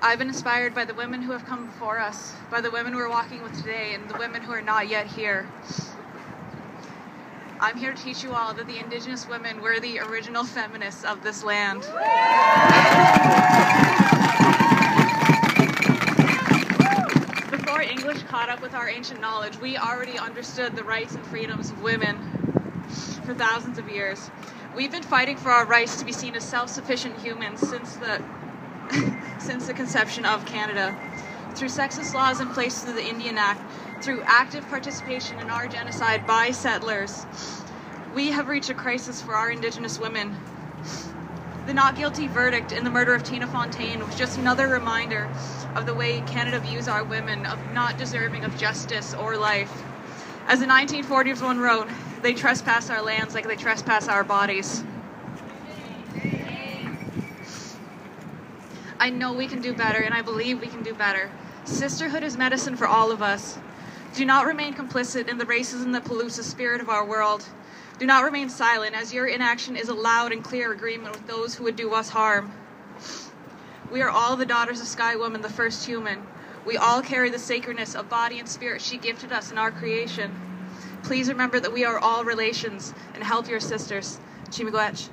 I've been inspired by the women who have come before us, by the women we're walking with today, and the women who are not yet here. I'm here to teach you all that the Indigenous women were the original feminists of this land. Before English caught up with our ancient knowledge, we already understood the rights and freedoms of women for thousands of years. We've been fighting for our rights to be seen as self-sufficient humans since the since the conception of Canada. Through sexist laws in place through the Indian Act, through active participation in our genocide by settlers, we have reached a crisis for our Indigenous women. The not guilty verdict in the murder of Tina Fontaine was just another reminder of the way Canada views our women, of not deserving of justice or life. As the 1940s one wrote, they trespass our lands like they trespass our bodies. I know we can do better, and I believe we can do better. Sisterhood is medicine for all of us. Do not remain complicit in the racism that pollutes the spirit of our world. Do not remain silent, as your inaction is a loud and clear agreement with those who would do us harm. We are all the daughters of Sky Woman, the first human. We all carry the sacredness of body and spirit she gifted us in our creation. Please remember that we are all relations and help your sisters. Chimigwech.